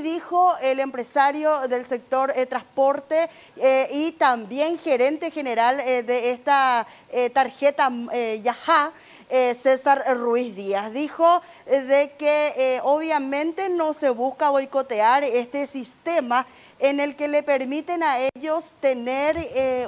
dijo el empresario del sector transporte y también gerente general de esta tarjeta Yaja, César Ruiz Díaz. Dijo de que obviamente no se busca boicotear este sistema en el que le permiten a ellos tener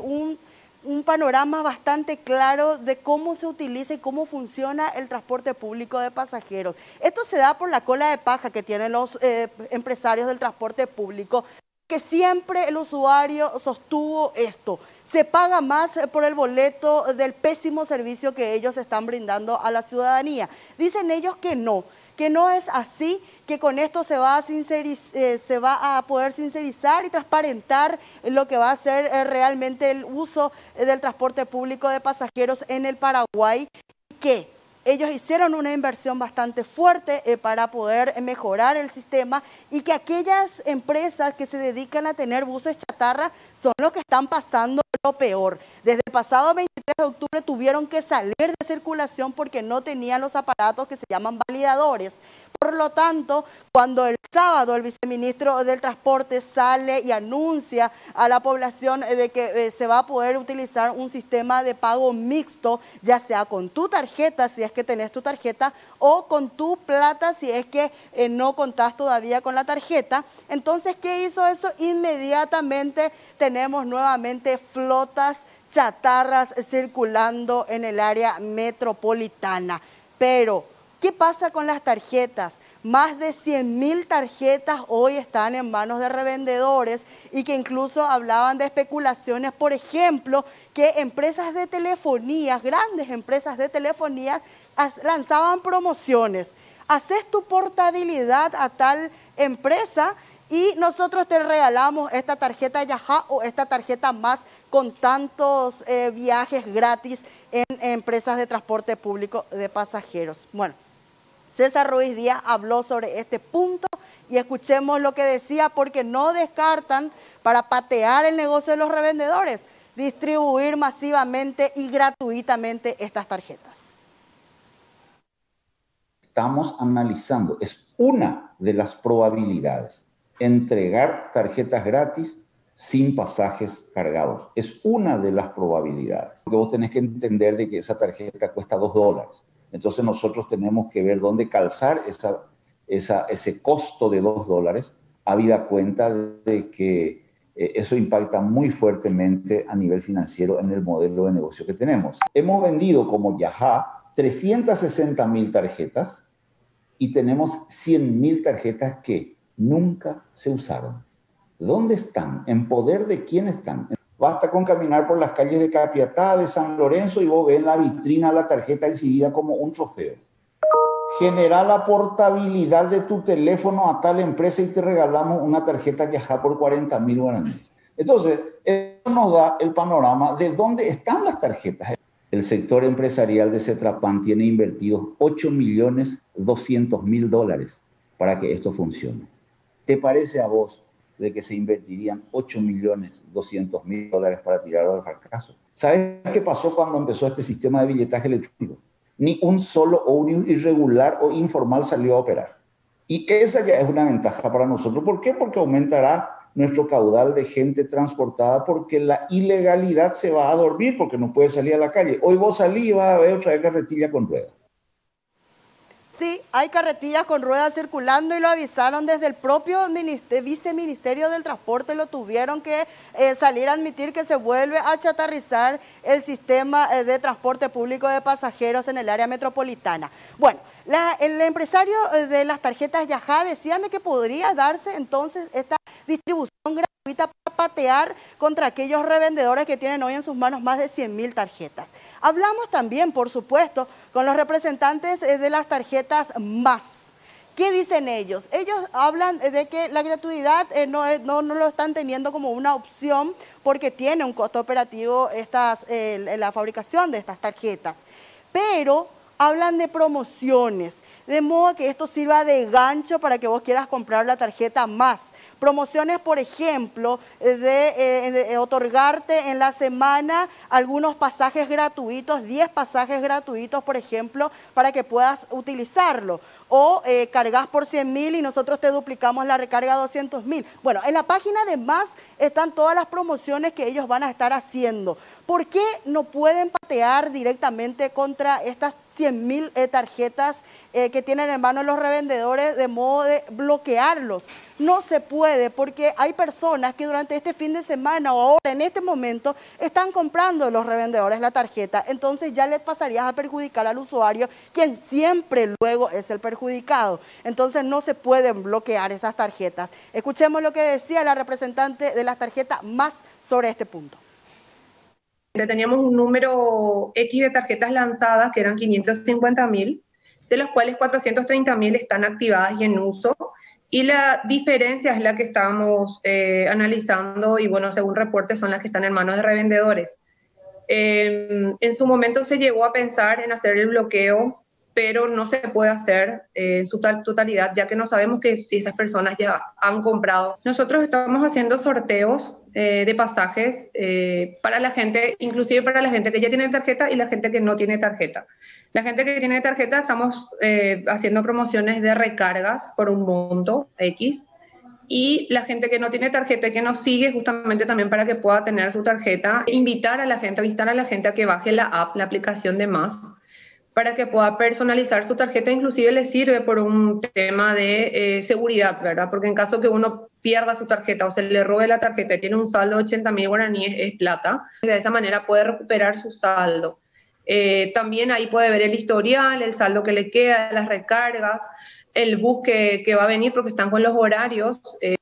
un un panorama bastante claro de cómo se utiliza y cómo funciona el transporte público de pasajeros. Esto se da por la cola de paja que tienen los eh, empresarios del transporte público, que siempre el usuario sostuvo esto. Se paga más por el boleto del pésimo servicio que ellos están brindando a la ciudadanía. Dicen ellos que no, que no es así que con esto se va, a eh, se va a poder sincerizar y transparentar lo que va a ser eh, realmente el uso eh, del transporte público de pasajeros en el Paraguay, que ellos hicieron una inversión bastante fuerte para poder mejorar el sistema y que aquellas empresas que se dedican a tener buses chatarra son los que están pasando lo peor. Desde el pasado 23 de octubre tuvieron que salir de circulación porque no tenían los aparatos que se llaman validadores. Por lo tanto, cuando el sábado el viceministro del Transporte sale y anuncia a la población de que eh, se va a poder utilizar un sistema de pago mixto, ya sea con tu tarjeta, si es que tenés tu tarjeta, o con tu plata, si es que eh, no contás todavía con la tarjeta. Entonces, ¿qué hizo eso? Inmediatamente tenemos nuevamente flotas chatarras circulando en el área metropolitana. Pero ¿Qué pasa con las tarjetas? Más de 100 mil tarjetas hoy están en manos de revendedores y que incluso hablaban de especulaciones, por ejemplo, que empresas de telefonía, grandes empresas de telefonía, lanzaban promociones. Haces tu portabilidad a tal empresa y nosotros te regalamos esta tarjeta Yaha o esta tarjeta más con tantos eh, viajes gratis en empresas de transporte público de pasajeros. Bueno, César Ruiz Díaz habló sobre este punto y escuchemos lo que decía porque no descartan para patear el negocio de los revendedores, distribuir masivamente y gratuitamente estas tarjetas. Estamos analizando, es una de las probabilidades, entregar tarjetas gratis sin pasajes cargados. Es una de las probabilidades. Porque vos tenés que entender de que esa tarjeta cuesta dos dólares entonces nosotros tenemos que ver dónde calzar ese costo de dos dólares, habida cuenta de que eh, eso impacta muy fuertemente a nivel financiero en el modelo de negocio que tenemos. Hemos vendido como Yaha 360 mil tarjetas y tenemos 100 mil tarjetas que nunca se usaron. ¿Dónde están? ¿En poder de quién están? Basta con caminar por las calles de Capiatá, de San Lorenzo y vos ves en la vitrina la tarjeta exhibida como un trofeo. Genera la portabilidad de tu teléfono a tal empresa y te regalamos una tarjeta que ajá por 40 mil guaraníes. Entonces, eso nos da el panorama de dónde están las tarjetas. El sector empresarial de Cetrapan tiene invertidos 8 millones 200 mil dólares para que esto funcione. ¿Te parece a vos de que se invertirían 8 millones 200 mil dólares para tirar al fracaso. ¿Sabes qué pasó cuando empezó este sistema de billetaje electrónico? Ni un solo o irregular o informal salió a operar. Y esa ya es una ventaja para nosotros. ¿Por qué? Porque aumentará nuestro caudal de gente transportada porque la ilegalidad se va a dormir porque no puede salir a la calle. Hoy vos salís y vas a ver otra vez carretilla con ruedas. Sí, hay carretillas con ruedas circulando y lo avisaron desde el propio viceministerio del transporte, lo tuvieron que eh, salir a admitir que se vuelve a chatarrizar el sistema eh, de transporte público de pasajeros en el área metropolitana. Bueno, el empresario eh, de las tarjetas Yaja decía que podría darse entonces esta distribución gratuita para patear contra aquellos revendedores que tienen hoy en sus manos más de 100 mil tarjetas. Hablamos también, por supuesto, con los representantes eh, de las tarjetas más. ¿Qué dicen ellos? Ellos hablan de que la gratuidad eh, no, no, lo están teniendo como una opción porque tiene un costo operativo la fabricación de estas tarjetas. Pero hablan de promociones, de modo que esto sirva de gancho para que vos quieras comprar la tarjeta más. Promociones, por ejemplo, eh, de, eh, otorgarte en la semana algunos pasajes gratuitos, 10 pasajes gratuitos, por ejemplo, para que puedas utilizarlo. o eh, cargas por 100 mil y nosotros te duplicamos la recarga a 200 mil. Bueno, en la página de Más están todas las promociones que ellos van a estar haciendo. ¿Por qué no pueden patear directamente contra estas 100 mil eh, tarjetas eh, que tienen en mano los revendedores de modo de bloquearlos? No se puede porque hay personas que durante este fin de semana o ahora en este momento están comprando los revendedores la tarjeta. Entonces ya les pasarías a perjudicar al usuario, quien siempre luego es el perjudicado. Entonces no se pueden bloquear esas tarjetas. Escuchemos lo que decía la representante de las tarjetas más sobre este punto. Teníamos un número X de tarjetas lanzadas, que eran 550 mil, de los cuales 430 mil están activadas y en uso. Y la diferencia es la que estamos eh, analizando y bueno, según reportes son las que están en manos de revendedores. Eh, en su momento se llegó a pensar en hacer el bloqueo pero no se puede hacer eh, en su totalidad, ya que no sabemos que si esas personas ya han comprado. Nosotros estamos haciendo sorteos eh, de pasajes eh, para la gente, inclusive para la gente que ya tiene tarjeta y la gente que no tiene tarjeta. La gente que tiene tarjeta estamos haciendo promociones de recargas por un monto X y la gente que no tiene tarjeta y que nos sigue justamente también para que pueda tener su tarjeta, invitar a la gente, visitar a la gente a que baje la app, la aplicación de Más para que pueda personalizar su tarjeta, inclusive le sirve por un tema de eh, seguridad, ¿verdad? Porque en caso que uno pierda su tarjeta o se le robe la tarjeta y tiene un saldo de 80 mil guaraníes, es plata, de esa manera puede recuperar su saldo. Eh, también ahí puede ver el historial, el saldo que le queda, las recargas, el bus que, va a venir porque están con los horarios. Eh,